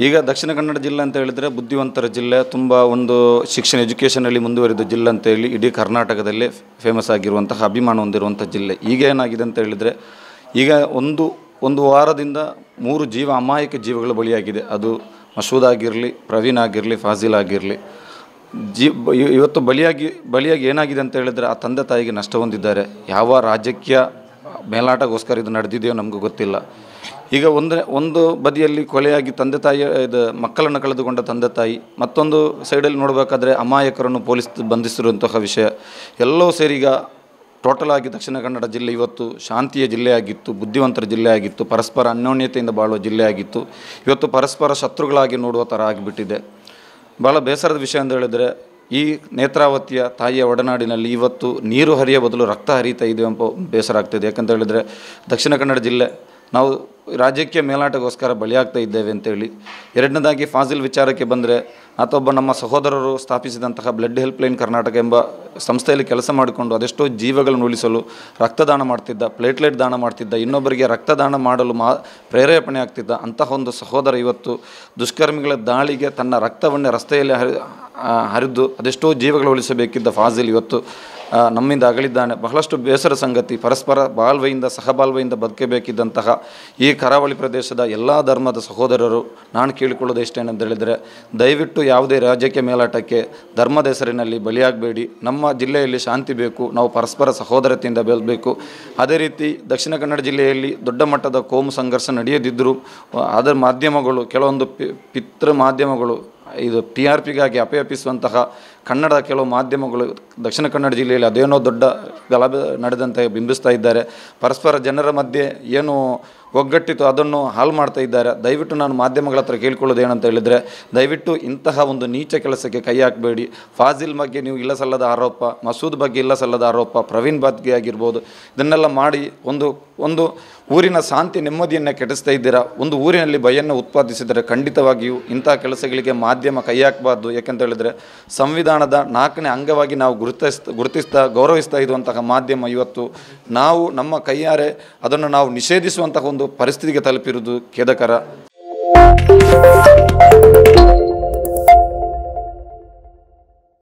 ಈಗ ದಕ್ಷಿಣ ಕನ್ನಡ ಜಿಲ್ಲೆ ಅಂತ ಹೇಳಿದರೆ ಬುದ್ಧಿವಂತರ ಜಿಲ್ಲೆ, ತುಂಬ ಒಂದು ಶಿಕ್ಷಣ ಎಜುಕೇಷನಲ್ಲಿ ಮುಂದುವರಿದ ಜಿಲ್ಲೆ ಅಂತ ಹೇಳಿ ಇಡೀ ಕರ್ನಾಟಕದಲ್ಲೇ ಫೇಮಸ್ ಆಗಿರುವಂತಹ, ಅಭಿಮಾನ ಹೊಂದಿರುವಂಥ ಜಿಲ್ಲೆ. ಈಗ ಏನಾಗಿದೆ ಅಂತ ಹೇಳಿದರೆ, ಈಗ ಒಂದು ಒಂದು ವಾರದಿಂದ ಮೂರು ಜೀವ, ಅಮಾಯಕ ಜೀವಗಳು ಬಳಿಯಾಗಿದೆ ಅದು ಮಸೂದ್ ಆಗಿರಲಿ, ಪ್ರವೀಣ್ ಆಗಿರಲಿ, ಫಾಜಿಲ್ ಆಗಿರಲಿ. ಜೀ, ಇವತ್ತು ಬಲಿಯಾಗಿ ಬಲಿಯಾಗಿ ಏನಾಗಿದೆ ಅಂತ ಹೇಳಿದರೆ, ಆ ತಂದೆ ತಾಯಿಗೆ ನಷ್ಟ ಹೊಂದಿದ್ದಾರೆ. ಯಾವ ರಾಜಕೀಯ ಮೇಲಾಟಗೋಸ್ಕರ ಇದು ನಡೆದಿದೆಯೋ ನಮಗೂ ಗೊತ್ತಿಲ್ಲ. ಈಗ ಒಂದು ಒಂದು ಬದಿಯಲ್ಲಿ ಕೊಲೆಯಾಗಿ ತಂದೆ ತಾಯಿ ಇದು ಮಕ್ಕಳನ್ನು ಕಳೆದುಕೊಂಡ ತಂದೆ ತಾಯಿ, ಮತ್ತೊಂದು ಸೈಡಲ್ಲಿ ನೋಡಬೇಕಾದ್ರೆ ಅಮಾಯಕರನ್ನು ಪೊಲೀಸ್ ಬಂಧಿಸಿರುವಂತಹ ವಿಷಯ. ಎಲ್ಲವೂ ಸೇರಿ ಈಗ ಟೋಟಲ್ ಆಗಿ ದಕ್ಷಿಣ ಕನ್ನಡ ಜಿಲ್ಲೆ ಇವತ್ತು ಶಾಂತಿಯ ಜಿಲ್ಲೆಯಾಗಿತ್ತು ಬುದ್ಧಿವಂತರ ಜಿಲ್ಲೆಯಾಗಿತ್ತು ಪರಸ್ಪರ ಅನ್ಯೋನ್ಯತೆಯಿಂದ ಬಾಳುವ ಜಿಲ್ಲೆಯಾಗಿತ್ತು ಇವತ್ತು ಪರಸ್ಪರ ಶತ್ರುಗಳಾಗಿ ನೋಡುವ ಥರ ಆಗಿಬಿಟ್ಟಿದೆ. ಭಾಳ ಬೇಸರದ ವಿಷಯ ಅಂತ ಹೇಳಿದರೆ ಈ ನೇತ್ರಾವತಿಯ ತಾಯಿಯ ಒಡನಾಡಿನಲ್ಲಿ ಇವತ್ತು ನೀರು ಹರಿಯ ಬದಲು ರಕ್ತ ಹರಿತಾ ಇದೆ ಎಂಬ ಬೇಸರ ಆಗ್ತಿದೆ. ಯಾಕಂತ ಹೇಳಿದರೆ ದಕ್ಷಿಣ ಕನ್ನಡ ಜಿಲ್ಲೆ ನಾವು ರಾಜ್ಯಕ್ಕೆ ಮೇಲಾಟಗೋಸ್ಕರ ಬಲಿಯಾಗ್ತಾ ಇದ್ದೇವೆ ಅಂತೇಳಿ. ಎರಡನೇದಾಗಿ ಫಾಜಿಲ್ ವಿಚಾರಕ್ಕೆ ಬಂದರೆ ಅಥವಾ ನಮ್ಮ ಸಹೋದರರು ಸ್ಥಾಪಿಸಿದಂತಹ ಬ್ಲಡ್ ಹೆಲ್ಪ್ಲೈನ್ ಕರ್ನಾಟಕ ಎಂಬ ಸಂಸ್ಥೆಯಲ್ಲಿ ಕೆಲಸ ಮಾಡಿಕೊಂಡು ಅದೆಷ್ಟೋ ಜೀವಗಳನ್ನು ಉಳಿಸಲು ರಕ್ತದಾನ ಮಾಡ್ತಿದ್ದ, ಪ್ಲೇಟ್ಲೆಟ್ ದಾನ ಮಾಡ್ತಿದ್ದ, ಇನ್ನೊಬ್ಬರಿಗೆ ರಕ್ತದಾನ ಮಾಡಲು ಮಾ, ಪ್ರೇರೇಪಣೆ ಆಗ್ತಿದ್ದ ಅಂತಹ ಒಂದು ಸಹೋದರ ಇವತ್ತು ದುಷ್ಕರ್ಮಿಗಳ ದಾಳಿಗೆ ತನ್ನ ರಕ್ತವನ್ನೇ ರಸ್ತೆಯಲ್ಲಿ ಹರಿ ಹರಿದು ಅದೆಷ್ಟೋ ಜೀವಗಳು ಉಳಿಸಬೇಕಿದ್ದ ಫಾಜಿಲ್ ಇವತ್ತು. ನಮ್ಮಿಂದ ಅಗಲಿದ್ದಾನೆ. ಬಹಳಷ್ಟು ಬೇಸರ ಸಂಗತಿ. ಪರಸ್ಪರ ಬಾಳ್ವೆಯಿಂದ, ಸಹಬಾಳ್ವೆಯಿಂದ ಬದುಕಬೇಕಿದ್ದಂತಹ ಈ ಕರಾವಳಿ ಪ್ರದೇಶದ ಎಲ್ಲ ಧರ್ಮದ ಸಹೋದರರು, ನಾನು ಕೇಳಿಕೊಳ್ಳೋದು ಎಷ್ಟೇನಂತ ಹೇಳಿದರೆ, ದಯವಿಟ್ಟು ಯಾವುದೇ ರಾಜ್ಯಕ್ಕೆ ಮೇಲಾಟಕ್ಕೆ ಧರ್ಮದ ಹೆಸರಿನಲ್ಲಿ ಬಲಿಯಾಗಬೇಡಿ. ನಮ್ಮ ಜಿಲ್ಲೆಯಲ್ಲಿ ಶಾಂತಿ ಬೇಕು. ನಾವು ಪರಸ್ಪರ ಸಹೋದರತೆಯಿಂದ ಬೆಳಬೇಕು. ಅದೇ ರೀತಿ ದಕ್ಷಿಣ ಕನ್ನಡ ಜಿಲ್ಲೆಯಲ್ಲಿ ದೊಡ್ಡ ಮಟ್ಟದ ಕೋಮು ಸಂಘರ್ಷ ನಡೆಯದಿದ್ದರೂ ಅದರ ಮಾಧ್ಯಮಗಳು, ಕೆಲವೊಂದು ಪಿತೃ ಮಾಧ್ಯಮಗಳು ಇದು ಟಿ ಆರ್ ಪಿಗಾಗಿ ಅಪೇಪಿಸುವಂತಹ ಕನ್ನಡ ಕೆಲವು ಮಾಧ್ಯಮಗಳು ದಕ್ಷಿಣ ಕನ್ನಡ ಜಿಲ್ಲೆಯಲ್ಲಿ ಅದೇನೋ ದೊಡ್ಡ ಗಲಭೆ ನಡೆದಂತೆ ಬಿಂಬಿಸ್ತಾ ಇದ್ದಾರೆ. ಪರಸ್ಪರ ಜನರ ಮಧ್ಯೆ ಏನು ಒಗ್ಗಟ್ಟಿತ್ತು ಅದನ್ನು ಹಾಳು ಮಾಡ್ತಾ ಇದ್ದಾರೆ. ದಯವಿಟ್ಟು ನಾನು ಮಾಧ್ಯಮಗಳ ಹತ್ರ ಕೇಳ್ಕೊಳ್ಳೋದು ಏನಂತ ಹೇಳಿದರೆ, ದಯವಿಟ್ಟು ಇಂತಹ ಒಂದು ನೀಚ ಕೆಲಸಕ್ಕೆ ಕೈ ಹಾಕಬೇಡಿ. ಫಾಜಿಲ್ ಬಗ್ಗೆ ನೀವು ಇಲ್ಲ ಸಲ್ಲದ ಆರೋಪ, ಮಸೂದ್ ಬಗ್ಗೆ ಇಲ್ಲ ಸಲ್ಲದ ಆರೋಪ, ಪ್ರವೀಣ್ ಬಗ್ಗೆ ಆಗಿರ್ಬೋದು ಇದನ್ನೆಲ್ಲ ಮಾಡಿ ಒಂದು ಒಂದು ಊರಿನ ಶಾಂತಿ ನೆಮ್ಮದಿಯನ್ನು ಕೆಡಿಸ್ತಾ ಇದ್ದೀರಾ? ಒಂದು ಊರಿನಲ್ಲಿ ಭಯನ್ನು ಉತ್ಪಾದಿಸಿದರೆ ಖಂಡಿತವಾಗಿಯೂ ಇಂಥ ಕೆಲಸಗಳಿಗೆ ಮಾಧ್ಯಮ ಕೈ ಹಾಕಬಾರ್ದು. ಯಾಕೆಂತ ಹೇಳಿದರೆ ಸಂವಿಧಾನದ ನಾಲ್ಕನೇ ಅಂಗವಾಗಿ ನಾವು ಗುರುತಿಸ್ ಗುರುತಿಸ್ತಾ, ಗೌರವಿಸ್ತಾ ಇರುವಂತಹ ಮಾಧ್ಯಮ ಇವತ್ತು ನಾವು ನಮ್ಮ ಕೈಯಾರೆ ಅದನ್ನು ನಾವು ನಿಷೇಧಿಸುವಂತಹ ಒಂದು ಪರಿಸ್ಥಿತಿಗೆ ತಲುಪಿರುವುದು ಖೇದಕರ.